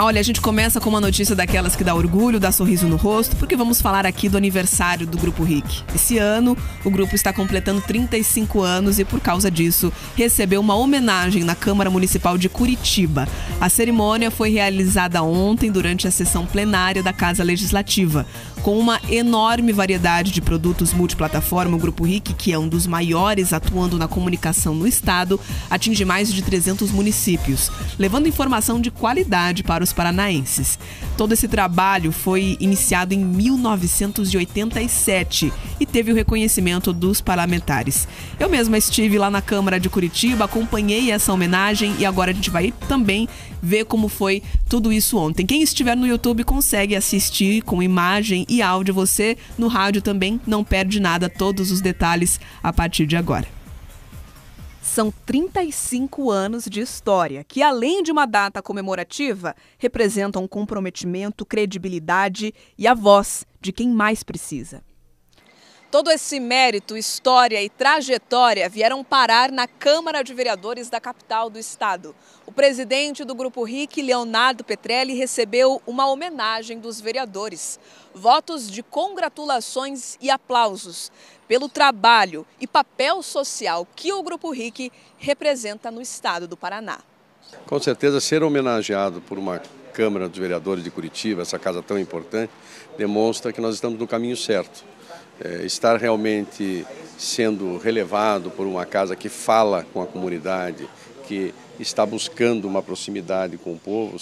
Olha, a gente começa com uma notícia daquelas que dá orgulho, dá sorriso no rosto, porque vamos falar aqui do aniversário do Grupo RIC. Esse ano, o grupo está completando 35 anos e, por causa disso, recebeu uma homenagem na Câmara Municipal de Curitiba. A cerimônia foi realizada ontem durante a sessão plenária da Casa Legislativa. Com uma enorme variedade de produtos multiplataforma, o Grupo RIC, que é um dos maiores atuando na comunicação no estado, atinge mais de 300 municípios, levando informação de qualidade para os os paranaenses. Todo esse trabalho foi iniciado em 1987 e teve o reconhecimento dos parlamentares. Eu mesma estive lá na Câmara de Curitiba, acompanhei essa homenagem e agora a gente vai também ver como foi tudo isso ontem. Quem estiver no YouTube consegue assistir com imagem e áudio. Você no rádio também não perde nada, todos os detalhes a partir de agora. São 35 anos de história, que além de uma data comemorativa, representam comprometimento, credibilidade e a voz de quem mais precisa. Todo esse mérito, história e trajetória vieram parar na Câmara de Vereadores da capital do estado. O presidente do Grupo RIC, Leonardo Petrelli, recebeu uma homenagem dos vereadores. Votos de congratulações e aplausos pelo trabalho e papel social que o Grupo RIC representa no estado do Paraná. Com certeza, ser homenageado por uma Câmara dos Vereadores de Curitiba, essa casa tão importante, demonstra que nós estamos no caminho certo é, estar realmente sendo relevado por uma casa que fala com a comunidade, que está buscando uma proximidade com o povo,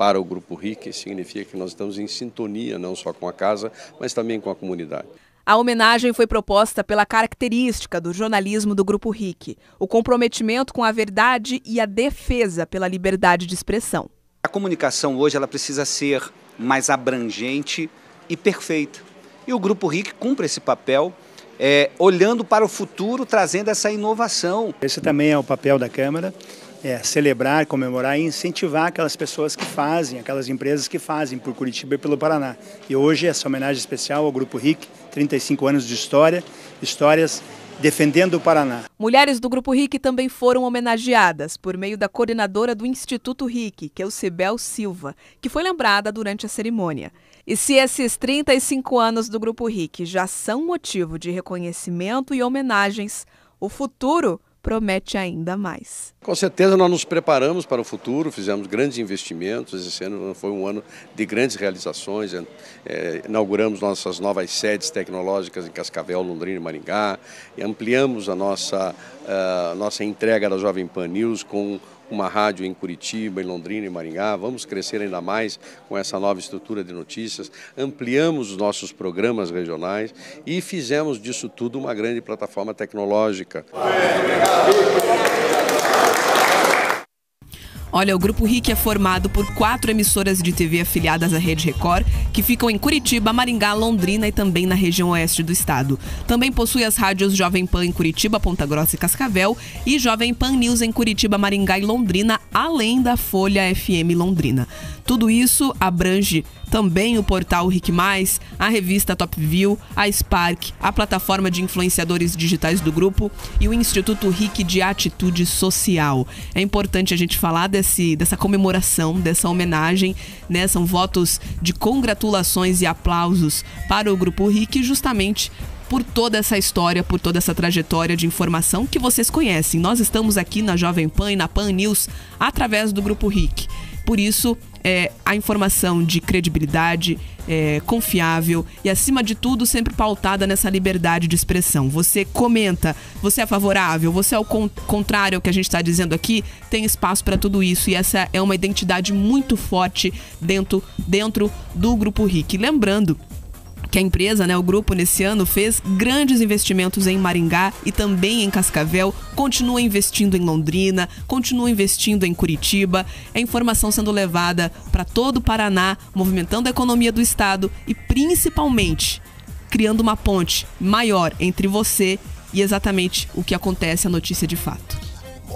para o Grupo RIC, significa que nós estamos em sintonia não só com a casa, mas também com a comunidade. A homenagem foi proposta pela característica do jornalismo do Grupo RIC, o comprometimento com a verdade e a defesa pela liberdade de expressão. A comunicação hoje ela precisa ser mais abrangente e perfeita. E o Grupo RIC cumpre esse papel, é, olhando para o futuro, trazendo essa inovação. Esse também é o papel da Câmara, é celebrar, comemorar e incentivar aquelas pessoas que fazem, aquelas empresas que fazem por Curitiba e pelo Paraná. E hoje essa homenagem especial ao Grupo RIC, 35 anos de história, histórias defendendo o Paraná. Mulheres do Grupo RIC também foram homenageadas por meio da coordenadora do Instituto RIC, que é o Cibel Silva, que foi lembrada durante a cerimônia. E se esses 35 anos do Grupo RIC já são motivo de reconhecimento e homenagens, o futuro promete ainda mais. Com certeza nós nos preparamos para o futuro, fizemos grandes investimentos, esse ano foi um ano de grandes realizações, é, inauguramos nossas novas sedes tecnológicas em Cascavel, Londrina e Maringá, e ampliamos a nossa, nossa entrega da Jovem Pan News com uma rádio em Curitiba, em Londrina e Maringá. Vamos crescer ainda mais com essa nova estrutura de notícias. Ampliamos os nossos programas regionais e fizemos disso tudo uma grande plataforma tecnológica. Olha, o Grupo RIC é formado por quatro emissoras de TV afiliadas à Rede Record, que ficam em Curitiba, Maringá, Londrina e também na região oeste do estado. Também possui as rádios Jovem Pan em Curitiba, Ponta Grossa e Cascavel e Jovem Pan News em Curitiba, Maringá e Londrina, além da Folha FM Londrina. Tudo isso abrange também o portal Rick Mais, a revista Top View, a Spark, a plataforma de influenciadores digitais do grupo e o Instituto Rick de Atitude Social. É importante a gente falar desse, dessa comemoração, dessa homenagem, né? São votos de congratulações e aplausos para o grupo Rick, justamente por toda essa história, por toda essa trajetória de informação que vocês conhecem. Nós estamos aqui na Jovem Pan e na Pan News através do grupo RIC. Por isso, é, a informação de credibilidade, é, confiável e, acima de tudo, sempre pautada nessa liberdade de expressão. Você comenta, você é favorável, você é o con contrário ao que a gente está dizendo aqui, tem espaço para tudo isso e essa é uma identidade muito forte dentro, dentro do Grupo RIC. Lembrando que a empresa, né, o grupo nesse ano fez grandes investimentos em Maringá e também em Cascavel, continua investindo em Londrina, continua investindo em Curitiba. É informação sendo levada para todo o Paraná, movimentando a economia do estado e principalmente criando uma ponte maior entre você e exatamente o que acontece a notícia de fato.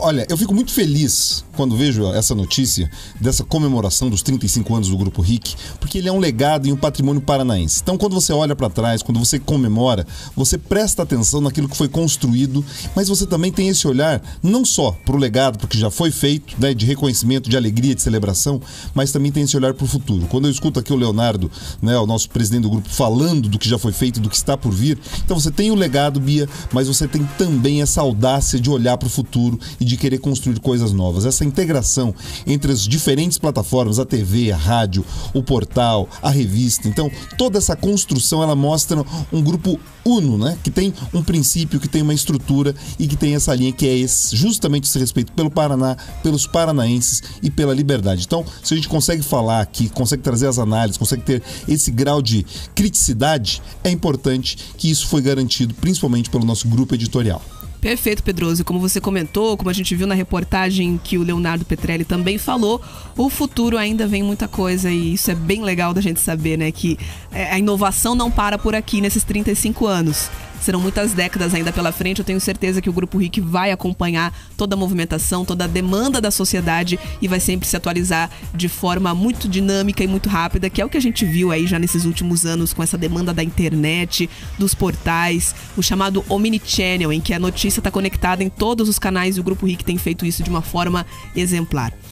Olha, eu fico muito feliz quando vejo essa notícia dessa comemoração dos 35 anos do Grupo RIC, porque ele é um legado e um patrimônio paranaense. Então, quando você olha para trás, quando você comemora, você presta atenção naquilo que foi construído, mas você também tem esse olhar não só para o legado, porque já foi feito, né, de reconhecimento, de alegria, de celebração, mas também tem esse olhar para o futuro. Quando eu escuto aqui o Leonardo, né, o nosso presidente do grupo, falando do que já foi feito, do que está por vir, então você tem o legado, Bia, mas você tem também essa audácia de olhar para o futuro e de querer construir coisas novas. Essa integração entre as diferentes plataformas, a TV, a rádio, o portal, a revista. Então, toda essa construção ela mostra um grupo uno, né? Que tem um princípio, que tem uma estrutura e que tem essa linha que é esse, justamente esse respeito pelo Paraná, pelos paranaenses e pela liberdade. Então, se a gente consegue falar aqui, consegue trazer as análises, consegue ter esse grau de criticidade, é importante que isso foi garantido principalmente pelo nosso grupo editorial. Perfeito, Pedroso. Como você comentou, como a gente viu na reportagem que o Leonardo Petrelli também falou, o futuro ainda vem muita coisa e isso é bem legal da gente saber, né? Que é, a inovação não para por aqui nesses 35 anos. Serão muitas décadas ainda pela frente. Eu tenho certeza que o Grupo RIC vai acompanhar toda a movimentação, toda a demanda da sociedade e vai sempre se atualizar de forma muito dinâmica e muito rápida, que é o que a gente viu aí já nesses últimos anos com essa demanda da internet, dos portais, o chamado Omnichannel, em que a notícia está conectada em todos os canais e o Grupo RIC tem feito isso de uma forma exemplar.